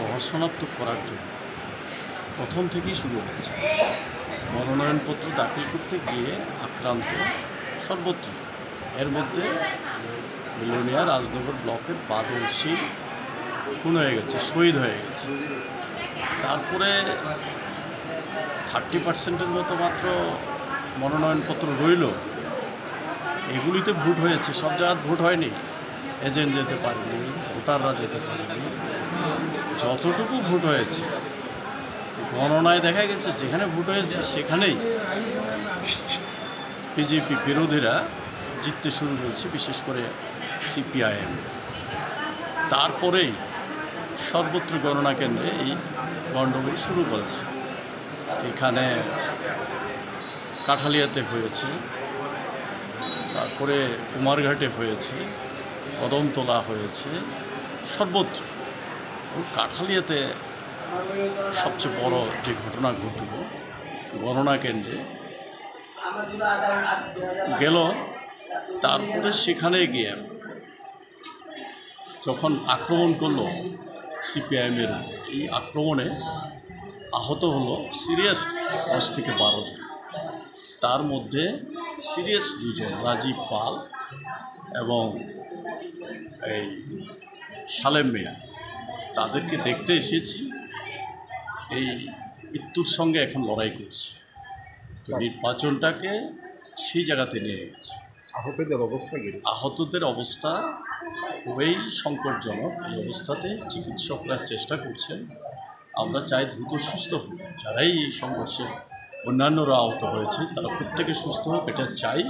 রহস্যনাত্মক করার জন্য প্রথম থেকেই শুরু হয়েছে। মনোনয়নপত্র দাখিল করতে গিয়ে আক্রান্ত সর্বত্র। এর মধ্যে মিলোনিয়া রাজনগর ব্লকের বাদল সিং খুন হয়ে গেছে, শহীদ হয়ে গেছে। তারপরে থার্টি পার্সেন্টের মতো মাত্র মনোনয়নপত্র রইল। এগুলিতে ভোট হয়েছে, সব জায়গায় ভোট হয়নি। এজেন্ট যেতে পারেনি, ভোটাররা যেতে পারেনি। যতটুকু ভোট হয়েছে, গণনায় দেখা গেছে, যেখানে ভোট হয়েছে সেখানেই বিজেপি বিরোধীরা জিততে শুরু করেছে, বিশেষ করে সিপিআইএম। তারপরেই সর্বত্র গণনা কেন্দ্রে এই গণ্ডগোল শুরু করেছে। এখানে কাঠালিয়াতে হয়েছে তারপরে কুমারঘাটে হয়েছে, কদমতলা হয়েছে, সর্বত্র। কাঠালিয়াতে সবচেয়ে বড় যে ঘটনা ঘটল গণনা কেন্দ্রে গেল, তারপরে সেখানে গিয়ে যখন আক্রমণ করল সিপিআইএমের এই আক্রমণে আহত হলো সিরিয়াস দশ থেকে বারো জন। তার মধ্যে সিরিয়াস দুজন রাজীব পাল এবং এই সালেম মিয়া। তাদেরকে দেখতে এসেছি। এই মৃত্যুর সঙ্গে এখন লড়াই করছে। তো নির্বাচনটাকে সেই জায়গাতে নিয়ে গেছে। আহতদের অবস্থা কি? আহতদের অবস্থা খুবই সংকটজনক। এই অবস্থাতে চিকিৎসকরা চেষ্টা করছেন। আমরা চাই দ্রুত সুস্থ হোক। যারাই এই সংঘর্ষে অন্যান্যরা আহত হয়েছে তারা প্রত্যেকে সুস্থ হোক এটা চাই।